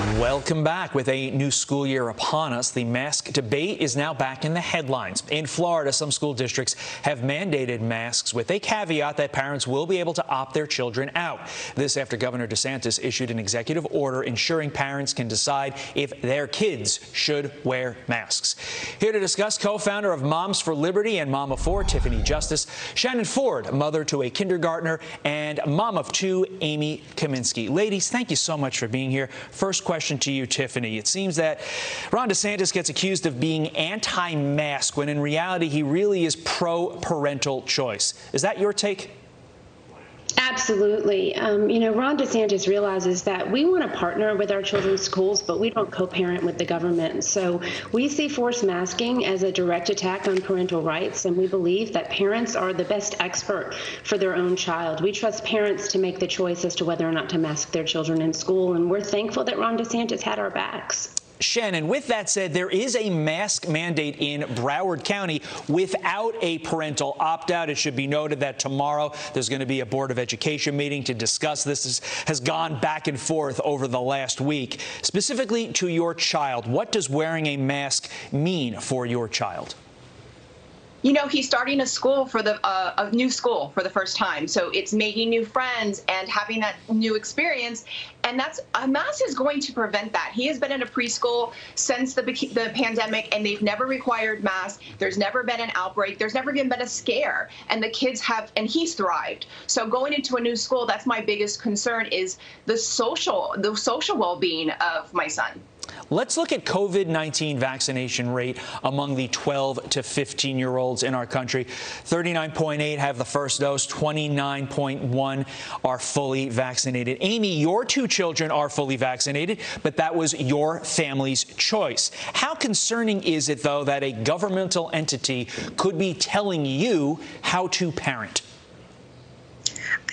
Welcome back. With a new school year upon us, the mask debate is now back in the headlines. In Florida, some school districts have mandated masks with a caveat that parents will be able to opt their children out. This after Governor DeSantis issued an executive order ensuring parents can decide if their kids should wear masks. Here to discuss, co-founder of Moms for Liberty and mom of four, Tiffany Justice, Shannon Ford, mother to a kindergartner, and mom of two, Amy Kaminsky. Ladies, thank you so much for being here. First question to you, Tiffany. It seems that Ron DeSantis gets accused of being anti-mask when in reality he really is pro-parental choice. Is that your take? Absolutely. Um, you know, Ron DeSantis realizes that we want to partner with our children's schools, but we don't co parent with the government. So we see forced masking as a direct attack on parental rights, and we believe that parents are the best expert for their own child. We trust parents to make the choice as to whether or not to mask their children in school, and we're thankful that Ron DeSantis had our backs. Shannon, with that said, there is a mask mandate in Broward County without a parental opt out. It should be noted that tomorrow there's going to be a Board of Education meeting to discuss this. this has gone back and forth over the last week. Specifically to your child, what does wearing a mask mean for your child? you know he's starting a school for the uh, a new school for the first time so it's making new friends and having that new experience and that's a mask is going to prevent that. He has been in a preschool since the the pandemic and they've never required masks. There's never been an outbreak. There's never even been a scare and the kids have and he's thrived. So going into a new school that's my biggest concern is the social the social well-being of my son. Let's look at COVID-19 vaccination rate among the 12 to 15 year olds in our country. 39.8 have the first dose, 29.1 are fully vaccinated. Amy, your two children are fully vaccinated, but that was your family's choice. How concerning is it, though, that a governmental entity could be telling you how to parent?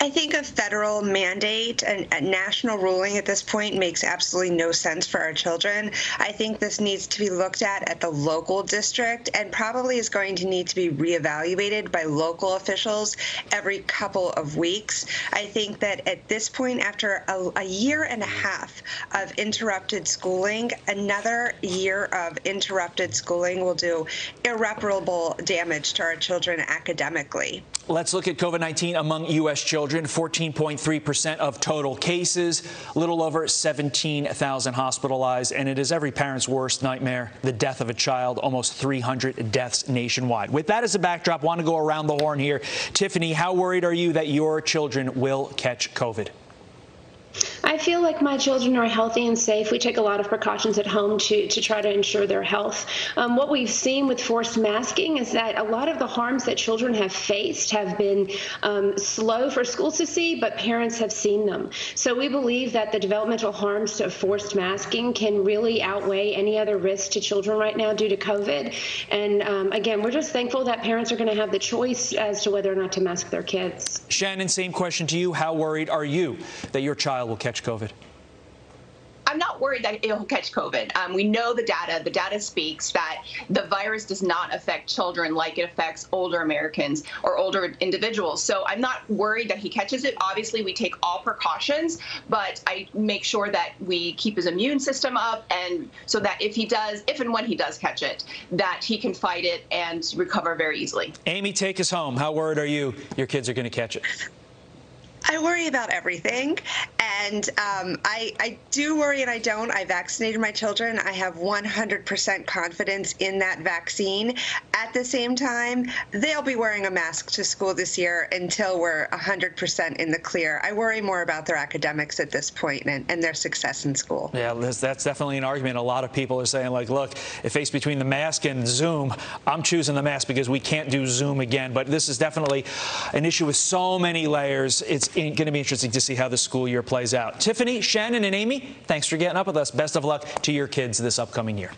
I think a federal mandate and a national ruling at this point makes absolutely no sense for our children. I think this needs to be looked at at the local district and probably is going to need to be reevaluated by local officials every couple of weeks. I think that at this point, after a, a year and a half of interrupted schooling, another year of interrupted schooling will do irreparable damage to our children academically. Let's look at COVID 19 among U.S. children 14.3% of total cases, a little over 17,000 hospitalized, and it is every parent's worst nightmare the death of a child, almost 300 deaths nationwide. With that as a backdrop, want to go around the horn here. Tiffany, how worried are you that your children will catch COVID? I feel like my children are healthy and safe. We take a lot of precautions at home to, to try to ensure their health. Um, what we've seen with forced masking is that a lot of the harms that children have faced have been um, slow for schools to see, but parents have seen them. So we believe that the developmental harms of forced masking can really outweigh any other risk to children right now due to COVID. And um, again, we're just thankful that parents are going to have the choice as to whether or not to mask their kids. Shannon, same question to you. How worried are you that your child will catch COVID? I'm not worried that it'll catch COVID. Um, we know the data. The data speaks that the virus does not affect children like it affects older Americans or older individuals. So I'm not worried that he catches it. Obviously, we take all precautions, but I make sure that we keep his immune system up, and so that if he does, if and when he does catch it, that he can fight it and recover very easily. Amy, take us home. How worried are you your kids are going to catch it? I worry about everything. And um, I, I do worry and I don't. I vaccinated my children. I have 100% confidence in that vaccine. At the same time, they'll be wearing a mask to school this year until we're 100% in the clear. I worry more about their academics at this point and, and their success in school. Yeah, Liz, that's definitely an argument. A lot of people are saying, like, look, if faced between the mask and Zoom, I'm choosing the mask because we can't do Zoom again. But this is definitely an issue with so many layers. It's going to be interesting to see how the school year plays out. Tiffany, Shannon, and Amy, thanks for getting up with us. Best of luck to your kids this upcoming year.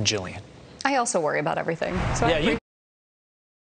Jillian. I also worry about everything. So yeah,